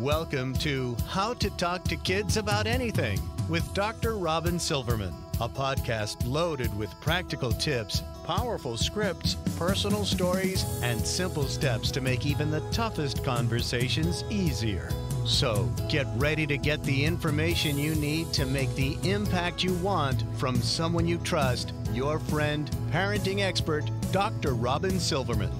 Welcome to How to Talk to Kids About Anything with Dr. Robyn Silverman, a podcast loaded with practical tips, powerful scripts, personal stories, and simple steps to make even the toughest conversations easier. So get ready to get the information you need to make the impact you want from someone you trust, your friend, parenting expert, Dr. Robyn Silverman.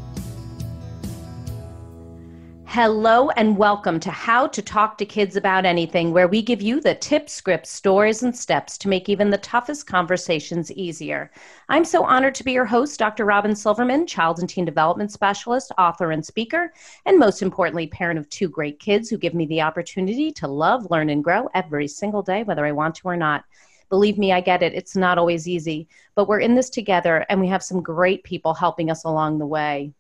Hello and welcome to How to Talk to Kids About Anything, where we give you the tips, scripts, stories, and steps to make even the toughest conversations easier. I'm so honored to be your host, Dr. Robyn Silverman, child and teen development specialist, author, and speaker, and most importantly, parent of two great kids who give me the opportunity to love, learn, and grow every single day, whether I want to or not. Believe me, I get it. It's not always easy, but we're in this together, and we have some great people helping us along the way.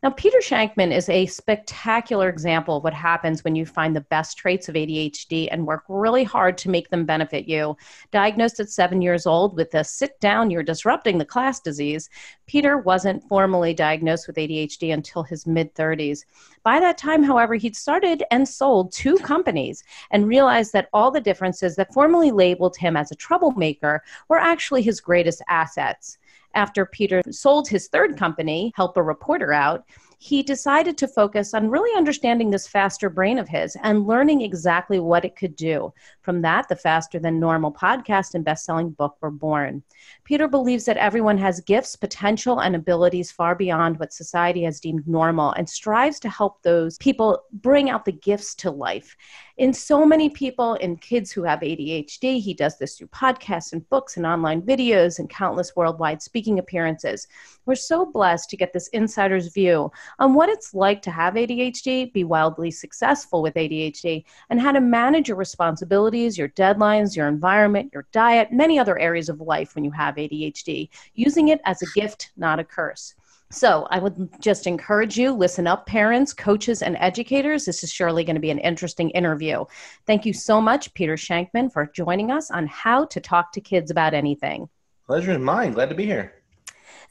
Now, Peter Shankman is a spectacular example of what happens when you find the best traits of ADHD and work really hard to make them benefit you. Diagnosed at seven years old with a sit down, you're disrupting the class disease, Peter wasn't formally diagnosed with ADHD until his mid 30s. By that time, however, he'd started and sold two companies and realized that all the differences that formerly labeled him as a troublemaker were actually his greatest assets after Peter sold his third company, Help a Reporter Out, he decided to focus on really understanding this faster brain of his and learning exactly what it could do. From that, the Faster Than Normal podcast and best selling book were born. Peter believes that everyone has gifts, potential, and abilities far beyond what society has deemed normal and strives to help those people bring out the gifts to life in so many people in kids who have ADHD. He does this through podcasts and books and online videos and countless worldwide speaking appearances. We're so blessed to get this insider's view on what it's like to have ADHD, be wildly successful with ADHD, and how to manage your responsibilities, your deadlines, your environment, your diet, many other areas of life when you have ADHD, using it as a gift, not a curse. So I would just encourage you, listen up, parents, coaches, and educators. This is surely going to be an interesting interview. Thank you so much, Peter Shankman, for joining us on how to talk to kids about anything. Pleasure is mine. Glad to be here.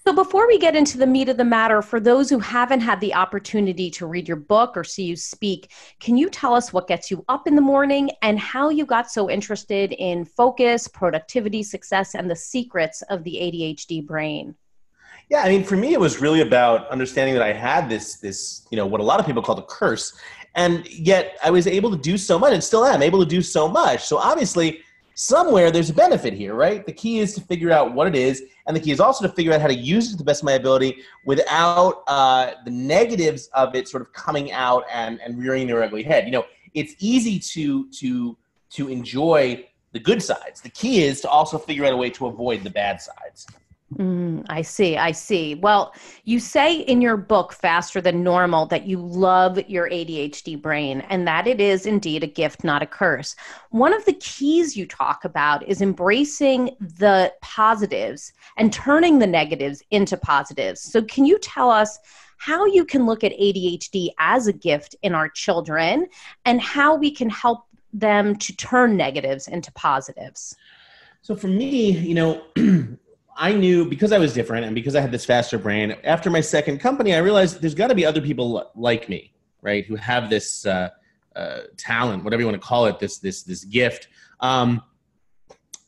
So, before we get into the meat of the matter, for those who haven't had the opportunity to read your book or see you speak, can you tell us what gets you up in the morning and how you got so interested in focus, productivity, success, and the secrets of the ADHD brain? Yeah, I mean, for me, it was really about understanding that I had this, this, you know, what a lot of people call the curse, and yet I was able to do so much, and still am able to do so much. So obviously, somewhere there's a benefit here, right? The key is to figure out what it is, and the key is also to figure out how to use it to the best of my ability without uh, the negatives of it sort of coming out and, and rearing their ugly head. You know, it's easy to to to enjoy the good sides. The key is to also figure out a way to avoid the bad sides. Mm, I see. I see. Well, you say in your book, Faster Than Normal, that you love your ADHD brain and that it is indeed a gift, not a curse. One of the keys you talk about is embracing the positives and turning the negatives into positives. So, can you tell us? How you can look at ADHD as a gift in our children and how we can help them to turn negatives into positives. So, for me, you know, I knew because I was different and because I had this faster brain. After my second company, I realized there's got to be other people like me, right, who have this uh, uh, talent, whatever you want to call it, this this this gift. Um,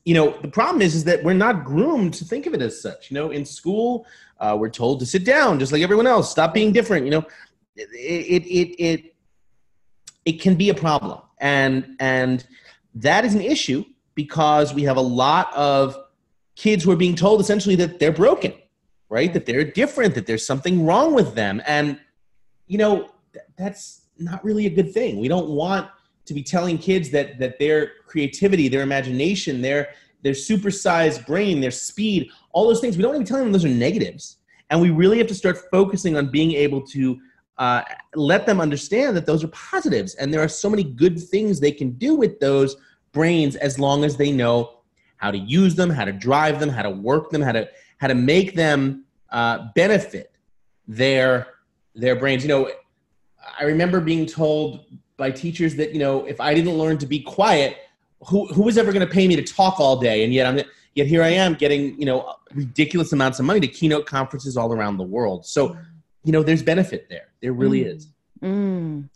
you know, the problem is is that we're not groomed to think of it as such. You know, in school, uh, we're told to sit down, just like everyone else. Stop being different. You know, it it it it, it can be a problem, and and that is an issue because we have a lot of kids who are being told essentially that they're broken, right? That they're different, that there's something wrong with them. And, you know, th- that's not really a good thing. We don't want to be telling kids that, that their creativity, their imagination, their, their supersized brain, their speed, all those things, we don't want to be telling them those are negatives. And we really have to start focusing on being able to uh, let them understand that those are positives. And there are so many good things they can do with those brains as long as they know how to use them, how to drive them, how to work them, how to how to make them uh, benefit their their brains. You know, I remember being told by teachers that you know if I didn't learn to be quiet, who who was ever going to pay me to talk all day? And yet I'm yet here I am getting you know ridiculous amounts of money to keynote conferences all around the world. So you know, there's benefit there. There really mm. is. Mm.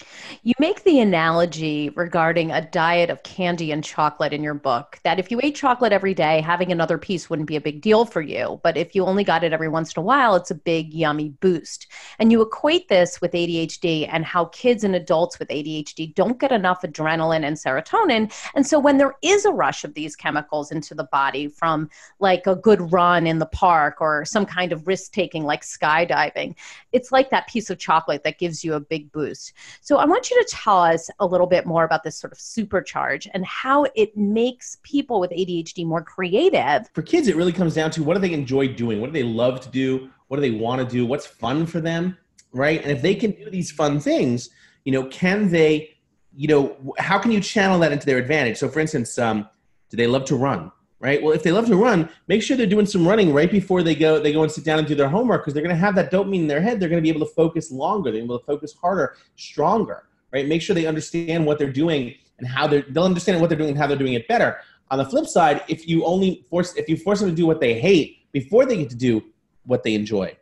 You make the analogy regarding a diet of candy and chocolate in your book that if you ate chocolate every day, having another piece wouldn't be a big deal for you. But if you only got it every once in a while, it's a big, yummy boost. And you equate this with ADHD and how kids and adults with ADHD don't get enough adrenaline and serotonin. And so when there is a rush of these chemicals into the body from like a good run in the park or some kind of risk taking like skydiving, it's like that piece of chocolate that gives you a big boost. So I want you to tell us a little bit more about this sort of supercharge and how it makes people with ADHD more creative. For kids, it really comes down to what do they enjoy doing? What do they love to do? What do they want to do? What's fun for them? Right? And if they can do these fun things, you know, can they, you know, how can you channel that into their advantage? So, for instance, um, do they love to run? Right? Well, if they love to run, make sure they're doing some running right before they go. They go and sit down and do their homework because they're going to have that dopamine in their head. They're going to be able to focus longer. They're able to focus harder, stronger, right? Make sure they understand what they're doing and how they're. They'll understand what they're doing and how they're doing it better. On the flip side, if you only force if you force them to do what they hate before they get to do what they enjoy,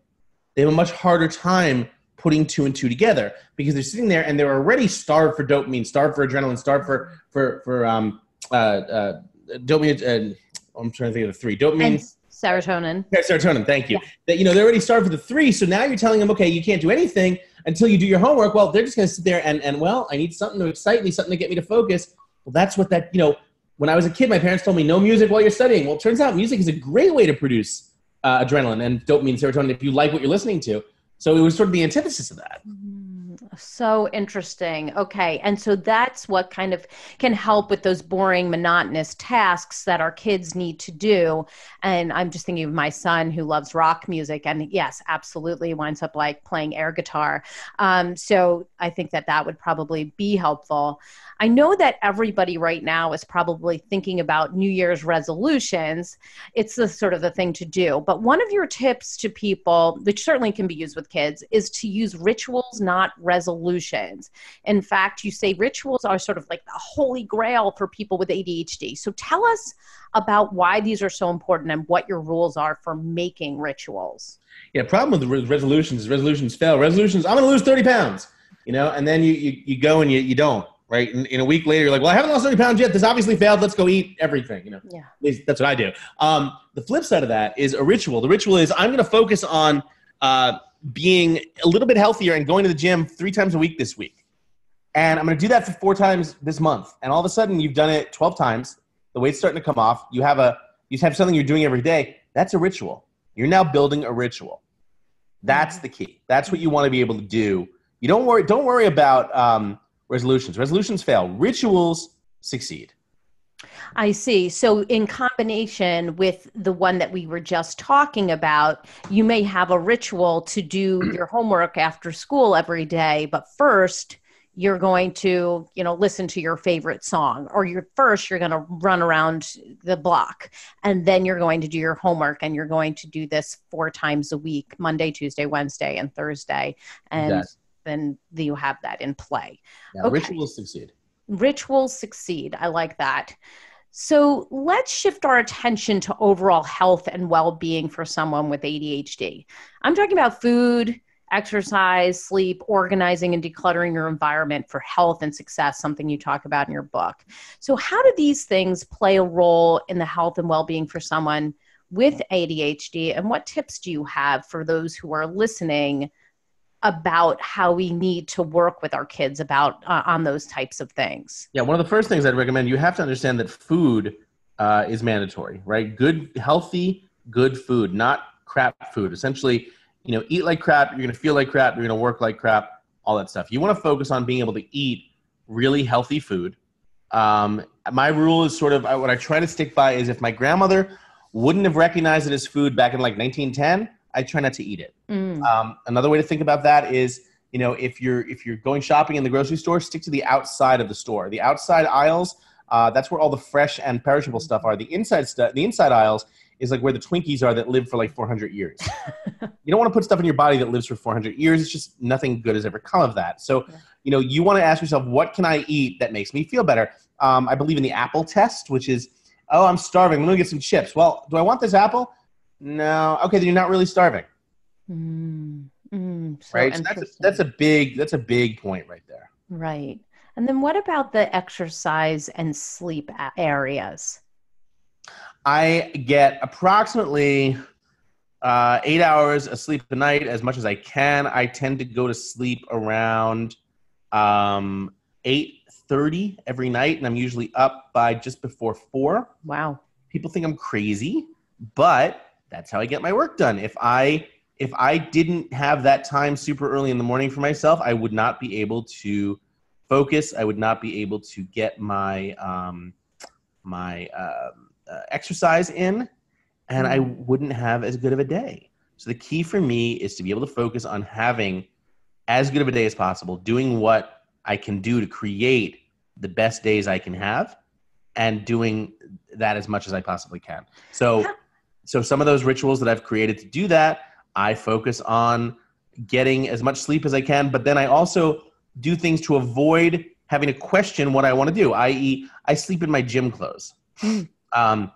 they have a much harder time putting two and two together because they're sitting there and they're already starved for dopamine, starved for adrenaline, starved for for for um uh, uh dopamine. Uh, I'm trying to think of the three. Dopamine. And serotonin. Serotonin. Thank you. Yeah. That you know they're already started for the three, so now you're telling them, okay, you can't do anything until you do your homework. Well, they're just going to sit there and and well, I need something to excite me, something to get me to focus. Well, that's what that you know. When I was a kid, my parents told me no music while you're studying. Well, it turns out music is a great way to produce uh, adrenaline and dopamine, serotonin if you like what you're listening to. So it was sort of the antithesis of that. Mm-hmm. So interesting. Okay. And so that's what kind of can help with those boring, monotonous tasks that our kids need to do. And I'm just thinking of my son who loves rock music. And yes, absolutely winds up like playing air guitar. Um, so I think that that would probably be helpful. I know that everybody right now is probably thinking about New Year's resolutions. It's the sort of the thing to do. But one of your tips to people, which certainly can be used with kids, is to use rituals, not resolutions. In fact, you say rituals are sort of like the holy grail for people with ADHD. So tell us about why these are so important and what your rules are for making rituals. Yeah, problem with the resolutions is resolutions fail. Resolutions, I'm going to lose 30 pounds, you know, and then you, you, you go and you, you don't right? And, in a week later, you're like, well, I haven't lost 30 pounds yet. This obviously failed. Let's go eat everything. You know, yeah. that's what I do. Um, the flip side of that is a ritual. The ritual is I'm going to focus on uh, being a little bit healthier and going to the gym three times a week this week. And I'm going to do that for four times this month. And all of a sudden, you've done it 12 times. The weight's starting to come off. You have a you have something you're doing every day. That's a ritual. You're now building a ritual. That's the key. That's what you want to be able to do. You don't worry. Don't worry about um, resolutions. Resolutions fail. Rituals succeed. I see. So, in combination with the one that we were just talking about, you may have a ritual to do your homework after school every day, but first, you're going to you know listen to your favorite song or you're first you're going to run around the block and then you're going to do your homework and you're going to do this four times a week monday tuesday wednesday and thursday and exactly then you have that in play. Yeah, okay. Rituals succeed. Rituals succeed. I like that. So let's shift our attention to overall health and well being for someone with ADHD. I'm talking about food, exercise, sleep, organizing, and decluttering your environment for health and success, something you talk about in your book. So, how do these things play a role in the health and well being for someone with ADHD? And what tips do you have for those who are listening? About how we need to work with our kids about uh, on those types of things. Yeah one of the first things i'd recommend you have to understand that food uh, is mandatory right? Good healthy good food not crap food. Essentially you know eat like crap you're to feel like crap you're to work like crap all that stuff. You want to focus on being able to eat really healthy food. Um, my rule is sort of what i try to stick by is if my grandmother wouldn't have recognized it as food back in like 1910 I try not to eat it. Mm. Um, another way to think about that is, you know, if you're if you're going shopping in the grocery store, stick to the outside of the store. The outside aisles, uh, that's where all the fresh and perishable stuff are. The inside stuff, the inside aisles is like where the Twinkies are that live for like 400 years. you don't want to put stuff in your body that lives for 400 years. It's just nothing good has ever come of that. So, yeah. you know, you want to ask yourself, what can I eat that makes me feel better? Um, I believe in the apple test, which is, oh, I'm starving. I'm going to get some chips. Well, do I want this apple? No. Okay, then you're not really starving. Mm, Mm, so right? So that's a, that's a big that's a big point right there. right. And then what about the exercise and sleep areas? I get approximately uh, eight hours of sleep a night, as much as I can. I tend to go to sleep around um, eight thirty every night, and I'm usually up by just before four. Wow. People think I'm crazy, but that's how I get my work done. If I if I didn't have that time super early in the morning for myself, I would not be able to focus. I would not be able to get my um, my um uh, exercise in, and I wouldn't have as good of a day. So the key for me is to be able to focus on having as good of a day as possible, doing what I can do to create the best days I can have, and doing that as much as I possibly can. So, so some of those rituals that I've created to do that, I focus on getting as much sleep as I can, but then I also do things to avoid having to question what I want to do. I.e., I sleep in my gym clothes. Mm. Um,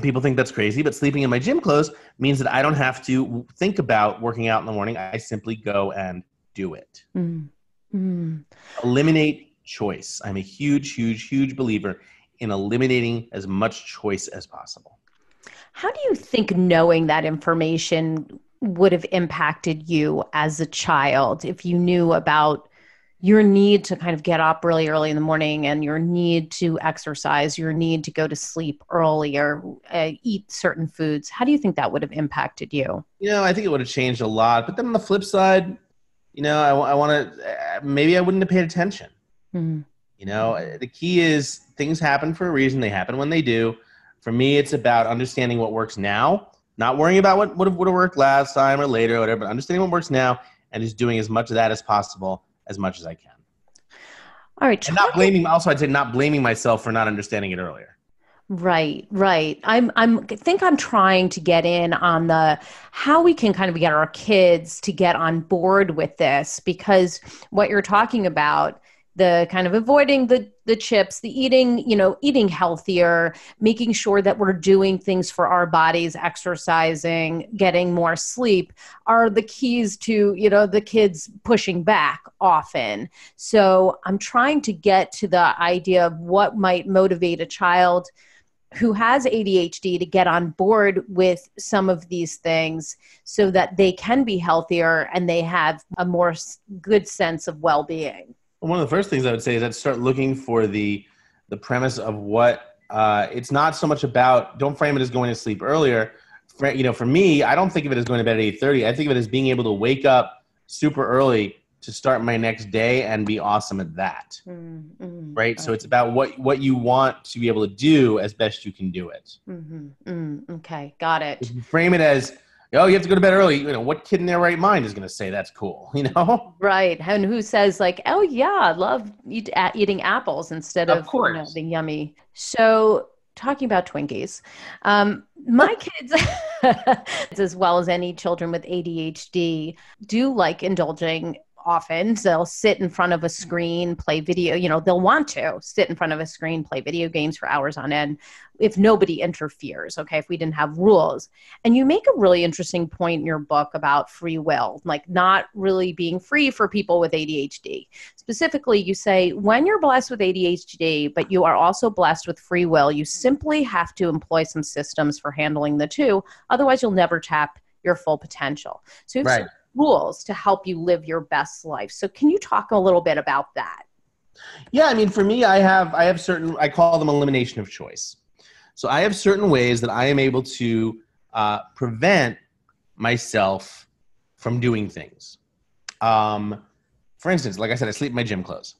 people think that's crazy, but sleeping in my gym clothes means that I don't have to think about working out in the morning. I simply go and do it. Mm. Mm. Eliminate choice. I'm a huge, huge, huge believer in eliminating as much choice as possible. How do you think knowing that information would have impacted you as a child if you knew about your need to kind of get up really early in the morning and your need to exercise, your need to go to sleep earlier, uh, eat certain foods? How do you think that would have impacted you? You know, I think it would have changed a lot. But then on the flip side, you know, I, I want to, uh, maybe I wouldn't have paid attention. Mm. You know, the key is things happen for a reason. They happen when they do. For me, it's about understanding what works now, not worrying about what would have, worked last time or later or whatever, but understanding what works now and just doing as much of that as possible, as much as I can. All right. And not blaming, also, I'd say not blaming myself for not understanding it earlier. Right, right. I'm I'm I think I'm trying to get in on the how we can kind of get our kids to get on board with this because what you're talking about the kind of avoiding the the chips, the eating, you know, eating healthier, making sure that we're doing things for our bodies, exercising, getting more sleep are the keys to, you know, the kids pushing back often. So, I'm trying to get to the idea of what might motivate a child who has ADHD to get on board with some of these things so that they can be healthier and they have a more good sense of well-being. One of the first things I would say is I'd start looking for the the premise of what uh, it's not so much about. Don't frame it as going to sleep earlier. For, you know, for me, I don't think of it as going to bed at eight thirty. I think of it as being able to wake up super early to start my next day and be awesome at that. Right. So it's about what what you want to be able to do as best you can do it. Mm-hmm. Mm, okay, got it. Frame it as oh, you have to go to bed early. You know, what kid in their right mind is going to say that's cool? You know. Right, and who says like, "Oh yeah, I love eat, a- eating apples instead Of of, you course. know, being yummy." So, talking about Twinkies, um, my kids, as well as any children with ADHD, do like indulging often. So they'll sit in front of a screen, play video. You know, they'll want to sit in front of a screen, play video games for hours on end. If nobody interferes, okay, if we didn't have rules. And you make a really interesting point in your book about free will, like not really being free for people with ADHD. Specifically, you say when you're blessed with ADHD, but you are also blessed with free will, you simply have to employ some systems for handling the two. Otherwise, you'll never tap your full potential. So, Right. Rules to help you live your best life. So, can you talk a little bit about that? Yeah, I mean, for me, I have I have certain I call them elimination of choice. So I have certain ways that I am able to uh, prevent myself from doing things. Um, for instance, like I said, I sleep in my gym clothes.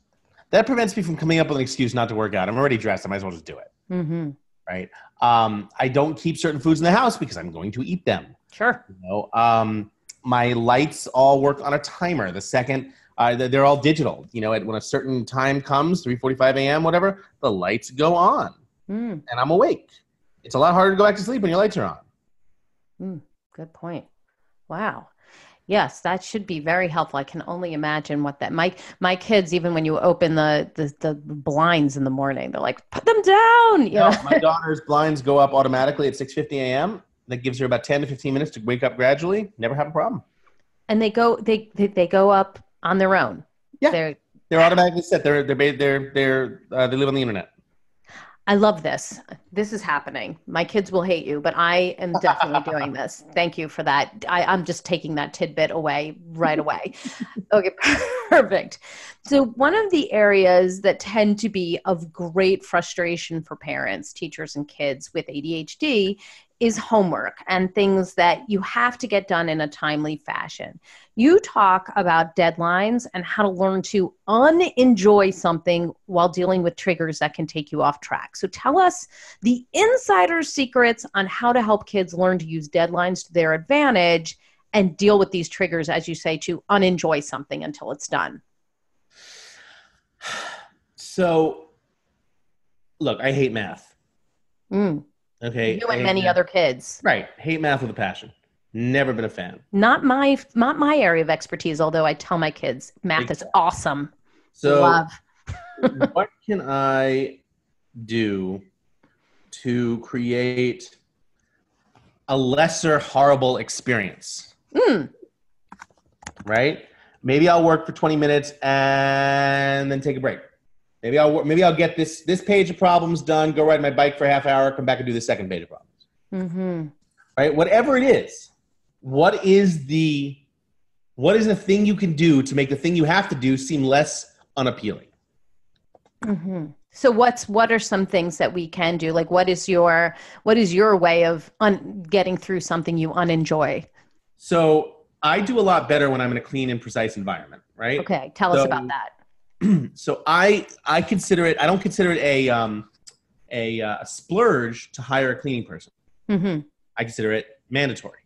That prevents me from coming up with an excuse not to work out. I'm already dressed. I might as well just do it, Mm-hmm. right? Um, I don't keep certain foods in the house because I'm going to eat them. Sure. You know, um, my lights all work on a timer. The second uh, they're all digital. You know, at when a certain time comes, 3:45 a.m., whatever, the lights go on, Mm, and I'm awake. It's a lot harder to go back to sleep when your lights are on. good point. Wow. Yes, that should be very helpful. I can only imagine what that my my kids even when you open the the, the blinds in the morning, they're like, "Put them down." You No, know? my daughter's blinds go up automatically at 6:50 a.m. That gives her about 10 to 15 minutes to wake up gradually. Never have a problem. and they go they they, they go up on their own. Yeah. They're, They're automatically set. They're they're they're they're uh, they live on the internet. I love this. This is happening. My kids will hate you, but I am definitely doing this. Thank you for that. I, I'm just taking that tidbit away right away. okay, perfect. So, one of the areas that tend to be of great frustration for parents, teachers, and kids with ADHD is homework and things that you have to get done in a timely fashion. You talk about deadlines and how to learn to unenjoy something while dealing with triggers that can take you off track. So tell us the insider secrets on how to help kids learn to use deadlines to their advantage and deal with these triggers, as you say, to unenjoy something until it's done. So, look, I hate math. Mm. Okay, You and many math. other kids. Right, hate math with a passion. Never been a fan. Not my not my area of expertise, although I tell my kids math is awesome. So, Love. what can I do to create a lesser horrible experience? Mm. Right? Maybe I'll work for 20 minutes and then take a break. Maybe I'll maybe I'll get this this page of problems done, go ride my bike for a half hour, come back and do the second page of problems. hmm Right? Whatever it is. What is the what is the thing you can do to make the thing you have to do seem less unappealing? hmm So what's what are some things that we can do? Like what is your what is your way of un- getting through something you unenjoy? So I do a lot better when I'm in a clean and precise environment, right? Okay, tell us about that. So I I consider it. I don't consider it a um, a, uh, a splurge to hire a cleaning person. hmm I consider it mandatory.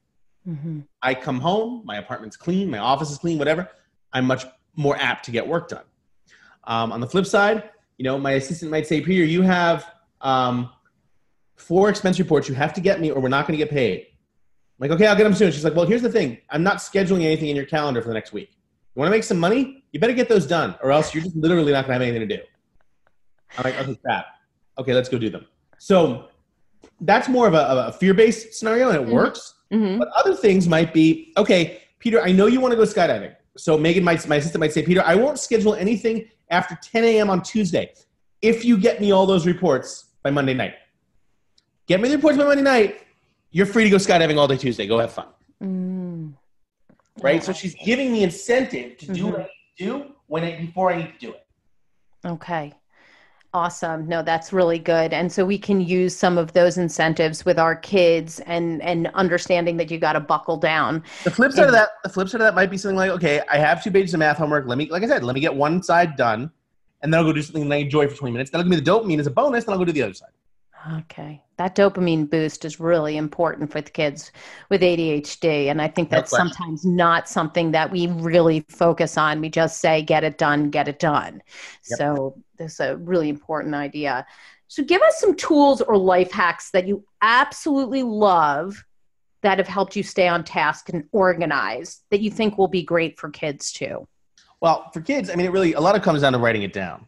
hmm I come home, my apartment's clean, my office is clean, whatever. I'm much more apt to get work done. Um, on the flip side, you know, my assistant might say, Peter, you have um, four expense reports you have to get me, or we're not going to get paid. I'm like, okay, I'll get them soon. She's like, well, here's the thing. I'm not scheduling anything in your calendar for the next week. You want to make some money? You better get those done, or else you're just literally not going to have anything to do. I'm like, okay, crap. Okay, let's go do them. So that's more of a, a fear-based scenario, and it Mhm. works. hmm But other things might be okay, Peter, I know you want to go skydiving. So Megan might, my assistant might say, Peter, I won't schedule anything after 10 a.m. on Tuesday if you get me all those reports by Monday night. Get me the reports by Monday night. You're free to go skydiving all day Tuesday. Go have fun. Mm. Right? So she's giving me incentive to do Mhm. What I need to do when I, before I need to do it. Okay. Awesome. No, that's really good. And so we can use some of those incentives with our kids and and understanding that you got to buckle down. The flip side of that, the flip side of that might be something like, okay, I have two pages of math homework. Let me, like I said, let me get one side done, and then I'll go do something that I enjoy for 20 minutes. That'll give me the dopamine as a bonus, then I'll go do the other side. Okay. That dopamine boost is really important with kids with ADHD. And I think that's question. sometimes not something that we really focus on. We just say, get it done, get it done. Yep. So this is a really important idea. So give us some tools or life hacks that you absolutely love that have helped you stay on task and organized that you think will be great for kids too. Well, for kids, I mean, it really a lot of comes down to writing it down.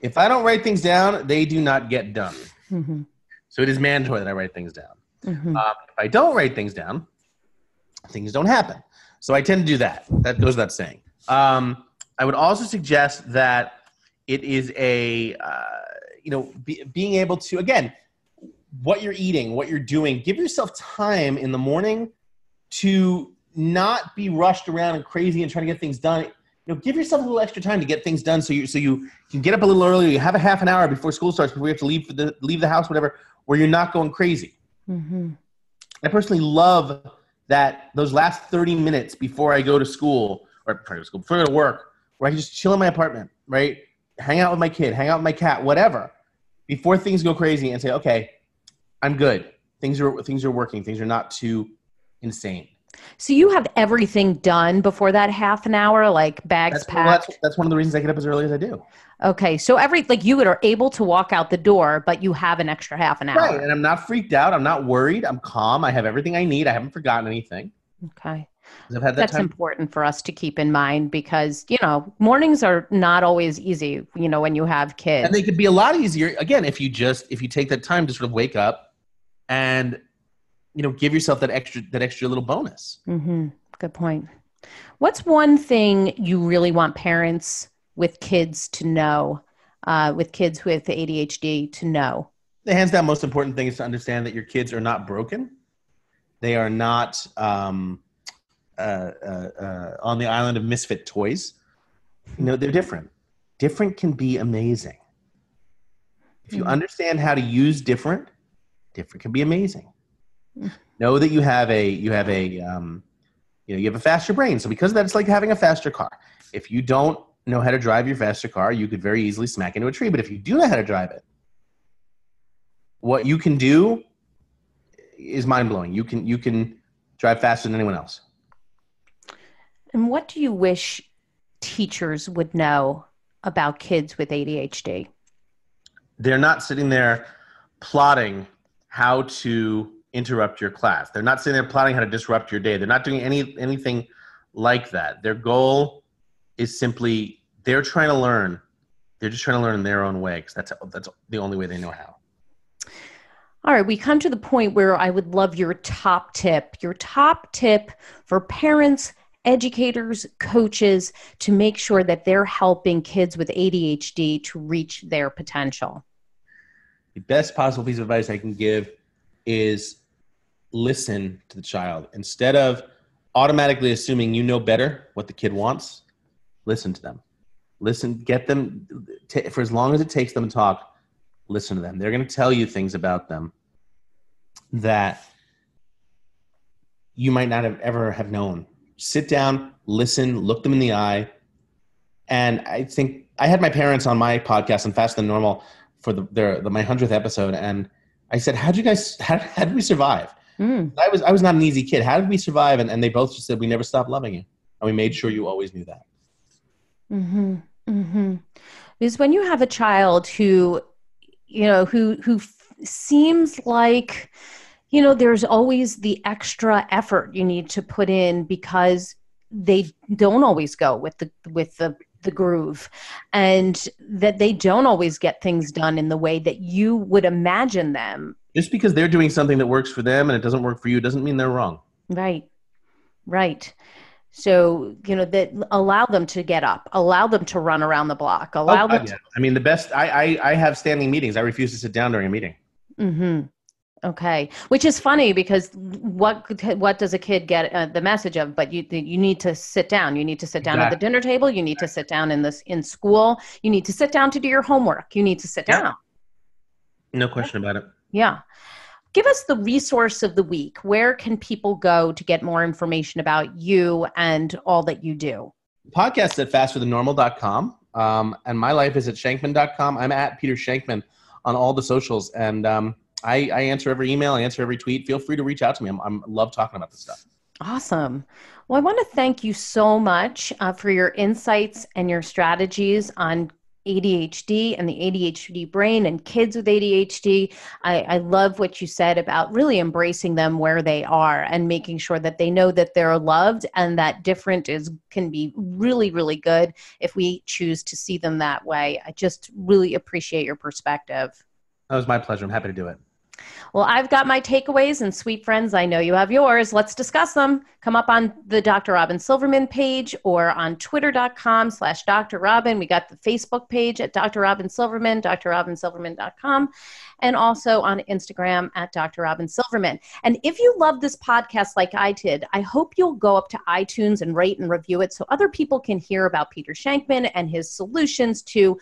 If I don't write things down, they do not get done. Mm-hmm. So it is mandatory that I write things down. Mm-hmm. Um, if I don't write things down, things don't happen. So I tend to do that. That goes without saying. Um, I would also suggest that it is a uh, you know be, being able to again what you're eating, what you're doing. Give yourself time in the morning to not be rushed around and crazy and trying to get things done. You know, give yourself a little extra time to get things done, so you so you can get up a little earlier. You have a half an hour before school starts, before you have to leave for the leave the house, whatever, where you're not going crazy. Mm-hmm. I personally love that those last 30 minutes before I go to school or before I go to school, before I go to work, where I can just chill in my apartment, right? Hang out with my kid, hang out with my cat, whatever, before things go crazy and say, okay, I'm good. Things are things are working. Things are not too insane. So you have everything done before that half an hour, like bags That's, well, packed. that's, that's one of the reasons I get up as early as I do. Okay, so every like you are able to walk out the door, but you have an extra half an hour. Right. And I'm not freaked out. I'm not worried. I'm calm. I have everything I need. I haven't forgotten anything. Okay. I've had that that's time. important for us to keep in mind because you know mornings are not always easy. You know when you have kids. and they could be a lot easier again if you just if you take that time to sort of wake up and you know give yourself that extra that extra little bonus hmm Good point. What's one thing you really want parents with kids to know, uh, with kids with ADHD to know? The hands down most important thing is to understand that your kids are not broken. They are not um, uh, uh, uh on the island of misfit toys. You know, they're different. Different can be amazing. If you mm-hmm. understand how to use different, different can be amazing. Know that you have a you have a um, you know you have a faster brain. So because of that it's like having a faster car. If you don't know how to drive your faster car you could very easily smack into a tree. But if you do know how to drive it what you can do is mind-blowing. You can you can drive faster than anyone else. And what do you wish teachers would know about kids with adhd they're not sitting there plotting how to interrupt your class. They're not sitting there plotting how to disrupt your day. They're not doing any anything like that. Their goal is simply they're trying to learn. They're just trying to learn in their own way because that's that's the only way they know how. All right, we come to the point where I would love your top tip. Your top tip for parents, educators, coaches to make sure that they're helping kids with ADHD to reach their potential. The best possible piece of advice I can give is listen to the child. Instead of automatically assuming you know better what the kid wants listen to them. Listen get them t- for as long as it takes them to talk listen to them. They're going to tell you things about them that you might not have ever have known. Sit down listen look them in the eye. And i think i had my parents on my podcast on faster than normal for the, their the, my 100th episode and i said how'd you guys how, how did we survive Mm. I was I was not an easy kid. How did we survive? And, and they both just said we never stopped loving you, and we made sure you always knew that. Hmm. Hmm. Because when you have a child who, you know, who who f- seems like, you know, there's always the extra effort you need to put in because they don't always go with the with the the groove and that they don't always get things done in the way that you would imagine them just because they're doing something that works for them and it doesn't work for you doesn't mean they're wrong right right so you know that allow them to get up allow them to run around the block allow oh, them to- i mean the best I, I i have standing meetings i refuse to sit down during a meeting mm-hmm Okay, which is funny because what what does a kid get uh, the message of? But you you need to sit down. You need to sit down exactly. at the dinner table. You need to sit down in this in school. You need to sit down to do your homework. You need to sit down. No question about it. Yeah. Give us the resource of the week. Where can people go to get more information about you and all that you do? Podcast at fasterthannormal.com. Um, and my life is at shankman.com. I'm at Peter Shankman on all the socials. And um, I, I answer every email, I answer every tweet. Feel free to reach out to me. I'm, I'm love talking about this stuff. Awesome. Well, I want to thank you so much uh, for your insights and your strategies on ADHD and the ADHD brain and kids with ADHD. I, I, love what you said about really embracing them where they are and making sure that they know that they're loved and that different is can be really, really good if we choose to see them that way. I just really appreciate your perspective. That was my pleasure. I'm happy to do it. Well, I've got my takeaways, and sweet friends, I know you have yours. Let's discuss them. Come up on the Dr. Robyn Silverman page or on twitter.com slash Dr. Robyn. We got the Facebook page at Dr. Robyn Silverman, dr robyn drrobynsilverman.com, and also on Instagram at Dr. Robyn Silverman. And if you love this podcast like I did, I hope you'll go up to iTunes and rate and review it so other people can hear about Peter Shankman and his solutions to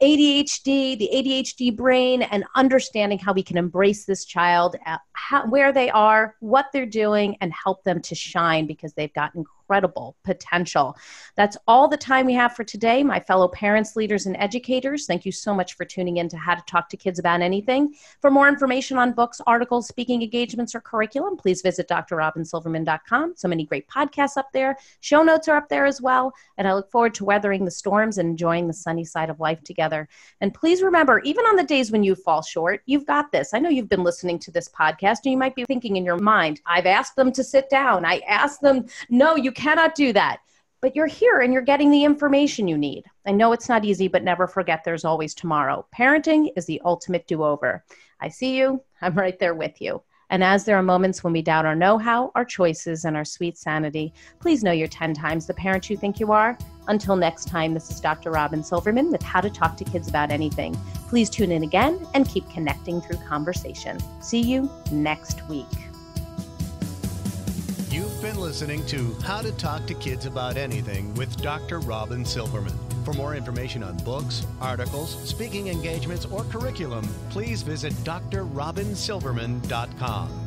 ADHD, the ADHD brain, and understanding how we can embrace this child, how, where they are, what they're doing, and help them to shine because they've got incredible potential. That's all the time we have for today, my fellow parents, leaders, and educators. Thank you so much for tuning in to How to Talk to Kids About Anything. For more information on books, articles, speaking engagements, or curriculum, please visit drrobynsilverman.com. So many great podcasts up there. Show notes are up there as well. And I look forward to weathering the storms and enjoying the sunny side of life together. And please remember, even on the days when you fall short, you've got this. I know you've been listening to this podcast and you might be thinking in your mind, I've asked them to sit down. I asked them, no, you cannot do that. But you're here and you're getting the information you need. I know it's not easy, but never forget there's always tomorrow. Parenting is the ultimate do over. I see you. I'm right there with you. And as there are moments when we doubt our know how, our choices, and our sweet sanity, please know you're 10 times the parent you think you are. Until next time, this is Dr. Robyn Silverman with How to Talk to Kids About Anything. Please tune in again and keep connecting through conversation. See you next week. You've been listening to How to Talk to Kids About Anything with Dr. Robyn Silverman. For more information on books, articles, speaking engagements, or curriculum, please visit drrobynsilverman.com.